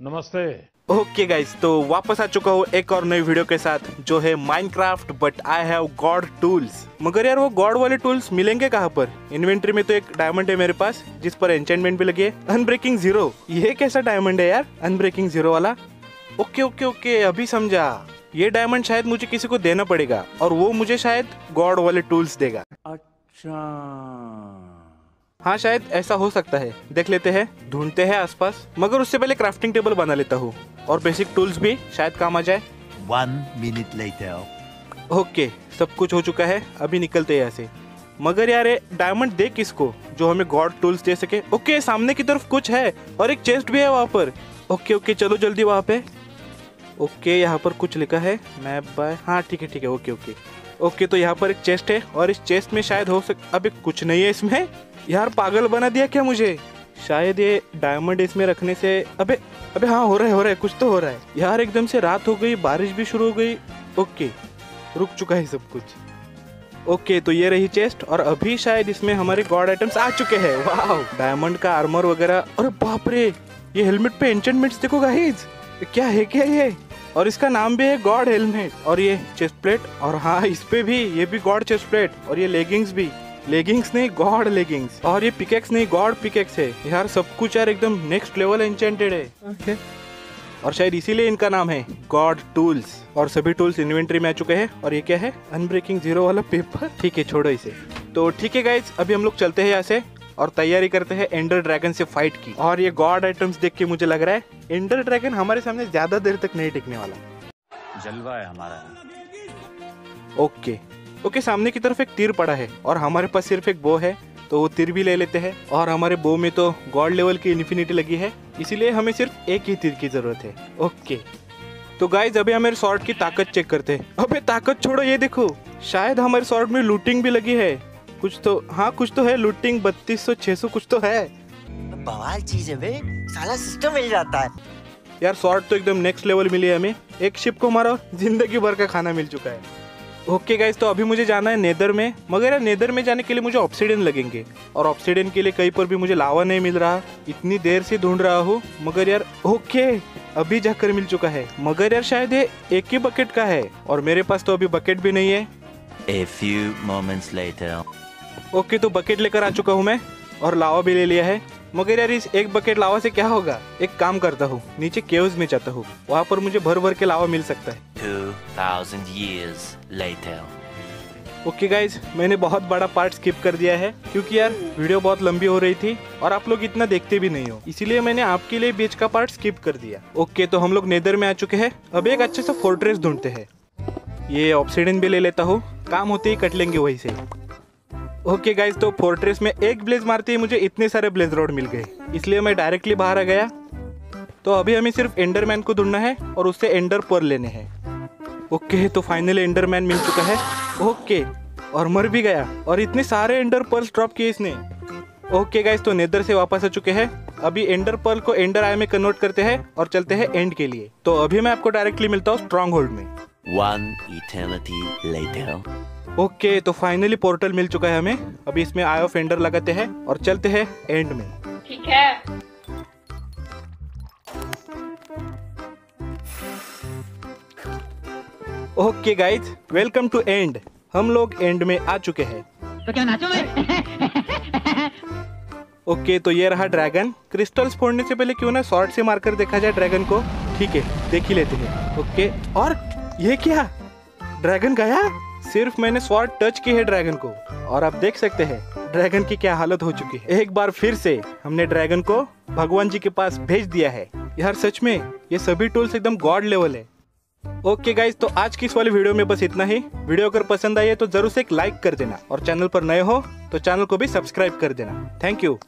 नमस्ते। Okay guys तो वापस आ चुका हूँ एक और नई वीडियो के साथ जो है Minecraft but I have god tools मगर यार वो गॉड वाले टूल्स मिलेंगे कहाँ पर? इन्वेंट्री में तो एक डायमंड है मेरे पास जिस पर एंचेंटमेंट भी लगी है। अनब्रेकिंग ज़ीरो ये कैसा डायमंड है यार? अनब्रेकिंग ज़ीरो वाला? ओके ओके ओके अभी समझा। ये डायमंड शायद मुझे किसी को देना पड़ेगा और वो मुझे शायद गॉड वाले टूल्स देगा। हाँ शायद ऐसा हो सकता है। देख लेते हैं। ढूंढते हैं आसपास। मगर उससे पहले क्राफ्टिंग टेबल बना लेता हूँ। और बेसिक टूल्स भी शायद काम आ जाए। One minute later. ओके सब कुछ हो चुका है। अभी निकलते हैं यहाँ से। मगर यार ये डायमंड दे किसको जो हमें गॉड टूल्स दे सके। ओके सामने की तरफ़ कुछ है। और एक चेस्ट भी है वहाँ पर। ओके ओके चलो जल्दी वहाँ पे। ओके, यहाँ पर कुछ लिखा है। मैप बाय हाँ ठीक है ठीक है, ओके ओके। ओके तो यहाँ पर एक चेस्ट है और इस चेस्ट में शायद हो सक अबे कुछ नहीं है इसमें। यार, पागल बना दिया क्या मुझे? शायद ये डायमंड इसमें रखने से अबे अबे हाँ हो रहा है, हो रहा है, कुछ तो हो रहा है। यार, एकदम से रात हो गई, बारिश भी शुरू हो गई। ओके, रुक चुका है सब कुछ। ओके तो ये रही चेस्ट और अभी शायद इसमें हमारे गॉड आइटम्स आ चुके हैं। वाह डायमंड का आर्मर वगैरह अरे बाप रे! ये हेलमेट पे एंचेंटमेंट्स देखो क्या है, क्या ये और इसका नाम भी है गॉड हेलमेट और ये चेस्ट प्लेट और हाँ इस पे भी ये भी गॉड चेस्ट प्लेट और ये लेगिंग्स भी। लेगिंग्स नहीं गॉड लेगिंग्स और ये पिकेक्स नहीं गॉड पिकेक्स है। यार सब कुछ यार एकदम नेक्स्ट लेवल एंचेंटेड है। और शायद इसीलिए इनका नाम है गॉड टूल्स। और सभी टूल्स इन्वेंट्री में आ चुके हैं। और ये क्या है? अनब्रेकिंग ज़ीरो वाला पेपर ठीक है छोड़ो इसे। तो ठीक है गाइज़ अभी हम लोग चलते हैं यहाँ से। और तैयारी करते हैं एंडर ड्रैगन से फाइट की। और ये गॉड आइटम्स देख के मुझे लग रहा है एंडर ड्रैगन हमारे सामने ज़्यादा देर तक नहीं टिकने वाला। जलवा है हमारा। ओके। ओके सामने की तरफ़ एक तीर पड़ा है और हमारे पास सिर्फ़ एक बो है तो वो तीर भी ले लेते हैं। और हमारे बो में तो गॉड लेवल की इन्फिनिटी लगी है इसीलिए हमें सिर्फ़ एक ही तीर की ज़रूरत है। ओके। तो गाइज़ अभी हमारे शॉर्ट की ताकत चेक करते हैं। अबे ताकत छोड़ो ये देखो। शायद हमारे शॉर्ट में लूटिंग भी लगी है। कुछ तो हाँ कुछ तो है लूटिंग बत्तीस सौ छह सौ कुछ तो है। बवाल चीज़ है बे सारा सिस्टम मिल जाता है। यार शॉर्ट तो एकदम नेक्स्ट लेवल मिली है हमें। एक शिप को हमारा ज़िंदगी भर का खाना मिल चुका है। ओके गाइस तो अभी मुझे जाना है नेदर में। मगर यार नेदर में जाने के लिए मुझे ऑप्सीडियन लगेंगे। और ऑप्सीडियन के लिए कहीं पर भी मुझे लावा नहीं मिल रहा। इतनी देर से ढूंढ रहा हूँ। मगर यार ओके अभी जाकर मिल चुका है। मगर यार शायद ये एक ही बकेट का है। और मेरे पास तो अभी बकेट भी नहीं है। A few moments later. Okay तो बकेट लेकर आ चुका हूँ मैं और लावा भी ले लिया है। मगर यार इस एक बकेट लावा से क्या होगा? एक काम करता हूँ नीचे केव्स में जाता हूँ वहाँ पर मुझे भर भर के लावा मिल सकता है. ओके गाइज़ मैंने बहुत बड़ा पार्ट स्किप कर दिया है क्योंकि यार वीडियो बहुत लंबी हो रही थी और आप लोग इतना देखते भी नहीं हो। इसीलिए मैंने आपके लिए बीच का पार्ट स्किप कर दिया। ओके तो हम लोग नेदर में आ चुके हैं अब एक अच्छे सा फोर्ट्रेस ढूंढते हैं। ये ऑप्सीडन भी ले लेता हूँ काम होते ही कट लेंगे वहीं से। ओके गाइज़ तो फोर्ट्रेस में एक ब्लेज मारते ही मुझे इतने सारे ब्लेज रोड मिल गए। इसलिए मैं डायरेक्टली बाहर आ गया। तो अभी हमें सिर्फ़ एंडरमैन को ढूंढना है और उससे एंडर पर लेने हैं। ओके तो फाइनली एंडरमैन मिल चुका है। ओके और मर भी गया। और इतने सारे एंडर पर्ल्स ड्रॉप किए इसने। ओके गाइस तो नेदर से वापस आ चुके हैं। अभी एंडर पर्ल को एंडर आई में कन्वर्ट करते हैं और चलते हैं एंड के लिए। तो अभी मैं आपको डायरेक्टली मिलता हूँ स्ट्रॉन्ग होल्ड में। One eternity later. ओके तो फाइनली पोर्टल मिल चुका है हमें। अभी इसमें आई ऑफ़ एंडर लगाते हैं और चलते हैं एंड में। ठीक है। Okay guys welcome to end हम लोग एंड में आ चुके हैं। तो क्या नाचो मैं ओके तो ये रहा ड्रैगन क्रिस्टल्स फोड़ने से पहले क्यों ना शॉर्ट से मारकर देखा जाए ड्रैगन को? ठीक है देख ही लेते हैं। ओके और ये क्या? ड्रैगन गया? सिर्फ़ मैंने स्वॉर्ड टच की है ड्रैगन को। और आप देख सकते हैं ड्रैगन की क्या हालत हो चुकी है। एक बार फिर से हमने ड्रैगन को भगवान जी के पास भेज दिया है। यार, सच में, ये सभी टूल्स एकदम गॉड लेवल है। ओके गाइज़ तो आज की इस वाली वीडियो में बस इतना ही। वीडियो अगर पसंद आई है तो ज़रूर से एक लाइक कर देना। और चैनल पर नए हो तो चैनल को भी सब्सक्राइब कर देना। Thank you